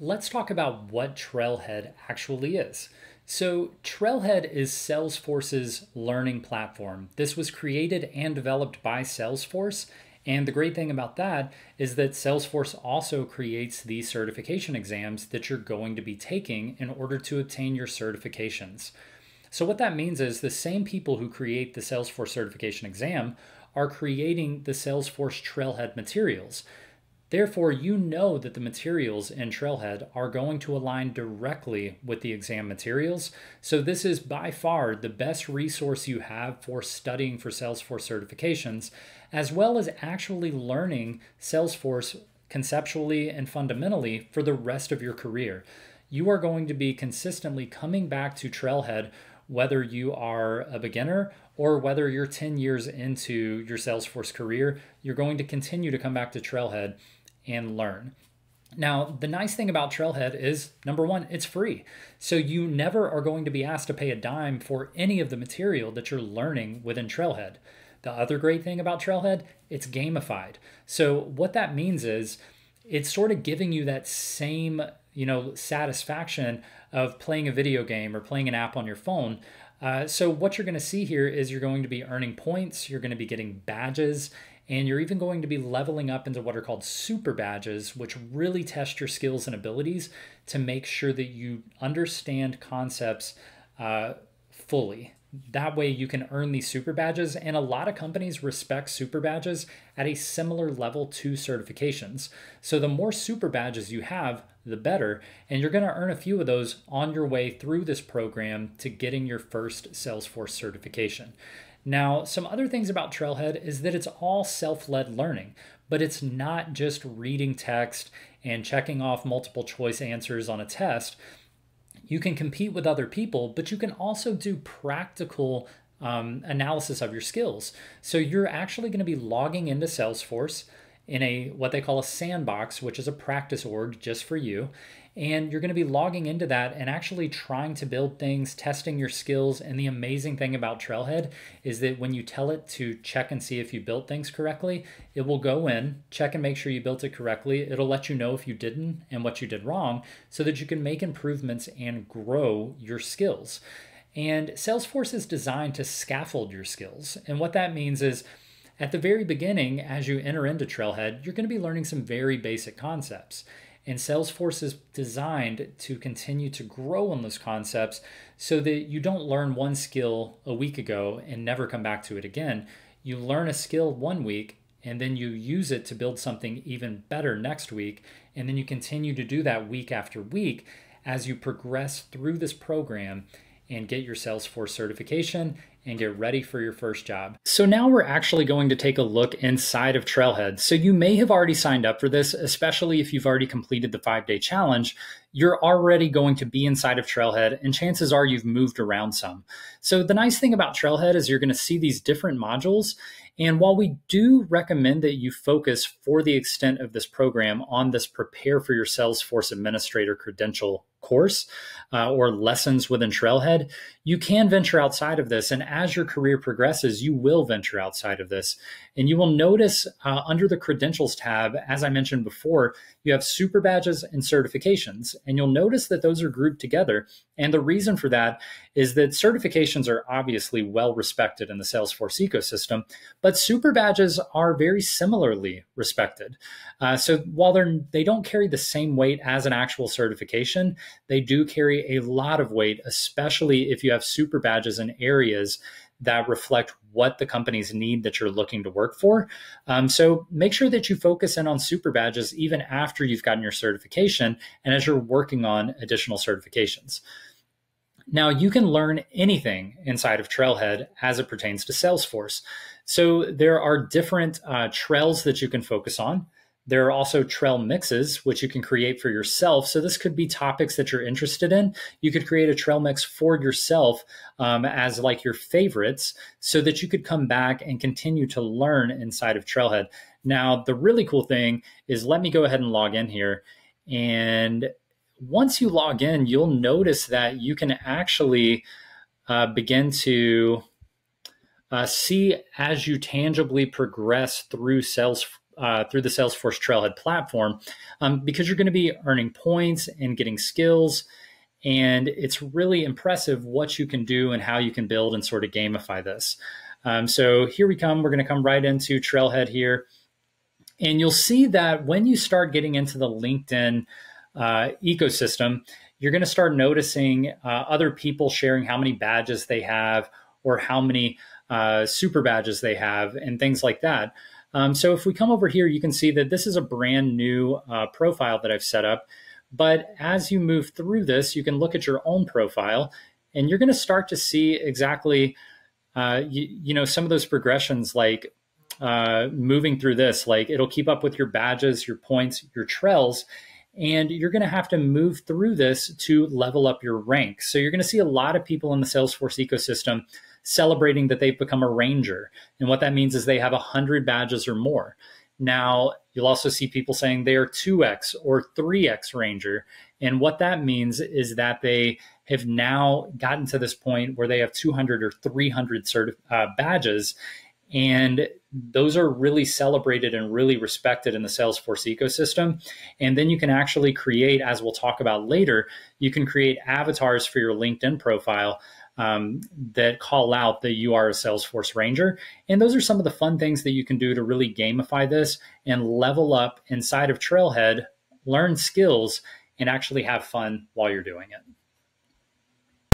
Let's talk about what Trailhead actually is. So, Trailhead is Salesforce's learning platform. This was created and developed by Salesforce. And the great thing about that is that Salesforce also creates the certification exams that you're going to be taking in order to obtain your certifications. So, what that means is the same people who create the Salesforce certification exam are creating the Salesforce Trailhead materials. Therefore, you know that the materials in Trailhead are going to align directly with the exam materials. So, this is by far the best resource you have for studying for Salesforce certifications, as well as actually learning Salesforce conceptually and fundamentally for the rest of your career. You are going to be consistently coming back to Trailhead whether you are a beginner or whether you're 10 years into your Salesforce career, you're going to continue to come back to Trailhead and learn. Now, the nice thing about Trailhead is number one, it's free. So you never are going to be asked to pay a dime for any of the material that you're learning within Trailhead. The other great thing about Trailhead, it's gamified. So what that means is it's sort of giving you that same, you know, satisfaction of playing a video game or playing an app on your phone. Uh, so what you're going to see here is you're going to be earning points, you're going to be getting badges, and you're even going to be leveling up into what are called super badges, which really test your skills and abilities to make sure that you understand concepts uh, fully. That way, you can earn these super badges, and a lot of companies respect super badges at a similar level to certifications. So, the more super badges you have, the better. And you're going to earn a few of those on your way through this program to getting your first Salesforce certification. Now, some other things about Trailhead is that it's all self led learning, but it's not just reading text and checking off multiple choice answers on a test. You can compete with other people, but you can also do practical um, analysis of your skills. So you're actually going to be logging into Salesforce in a what they call a sandbox, which is a practice org just for you. And you're going to be logging into that and actually trying to build things, testing your skills. And the amazing thing about Trailhead is that when you tell it to check and see if you built things correctly, it will go in, check and make sure you built it correctly. It'll let you know if you didn't and what you did wrong so that you can make improvements and grow your skills. And Salesforce is designed to scaffold your skills. And what that means is, at the very beginning, as you enter into Trailhead, you're going to be learning some very basic concepts. And Salesforce is designed to continue to grow on those concepts so that you don't learn one skill a week ago and never come back to it again. You learn a skill one week and then you use it to build something even better next week. And then you continue to do that week after week as you progress through this program and get your Salesforce certification and get ready for your first job. So now we're actually going to take a look inside of Trailhead. So you may have already signed up for this, especially if you've already completed the five day challenge. You're already going to be inside of Trailhead, and chances are you've moved around some. So the nice thing about Trailhead is you're going to see these different modules. And while we do recommend that you focus for the extent of this program on this prepare for your Salesforce administrator credential course uh, or lessons within Trailhead, you can venture outside of this. And as your career progresses, you will venture outside of this. And you will notice uh, under the credentials tab, as I mentioned before, you have super badges and certifications. And you'll notice that those are grouped together. And the reason for that is that certifications are obviously well respected in the Salesforce ecosystem, but super badges are very similarly respected. Uh, so while they're, they don't carry the same weight as an actual certification, they do carry a lot of weight, especially if you have super badges in areas that reflect what the companies need that you're looking to work for. Um, so make sure that you focus in on super badges even after you've gotten your certification and as you're working on additional certifications. Now, you can learn anything inside of Trailhead as it pertains to Salesforce. So there are different uh, trails that you can focus on. There are also trail mixes, which you can create for yourself. So this could be topics that you're interested in. You could create a trail mix for yourself um, as like your favorites so that you could come back and continue to learn inside of Trailhead. Now, the really cool thing is let me go ahead and log in here. And once you log in, you'll notice that you can actually uh, begin to uh, see as you tangibly progress through sales uh, through the Salesforce Trailhead platform um, because you're going to be earning points and getting skills. And it's really impressive what you can do and how you can build and sort of gamify this. Um, so here we come. We're going to come right into Trailhead here. And you'll see that when you start getting into the LinkedIn uh, ecosystem, you're going to start noticing uh, other people sharing how many badges they have or how many uh, super badges they have and things like that. Um, so if we come over here, you can see that this is a brand new uh, profile that I've set up. But as you move through this, you can look at your own profile and you're going to start to see exactly, uh, you, you, know, some of those progressions like uh, moving through this, like it'll keep up with your badges, your points, your trails, and you're going to have to move through this to level up your rank. So you're going to see a lot of people in the Salesforce ecosystem celebrating that they've become a ranger. And what that means is they have 100 badges or more. Now, you'll also see people saying they are 2x or 3x ranger. And what that means is that they have now gotten to this point where they have 200 or 300 certi- uh, badges. And those are really celebrated and really respected in the Salesforce ecosystem. And then you can actually create, as we'll talk about later, you can create avatars for your LinkedIn profile um, that call out that you are a Salesforce Ranger. And those are some of the fun things that you can do to really gamify this and level up inside of Trailhead, learn skills, and actually have fun while you're doing it.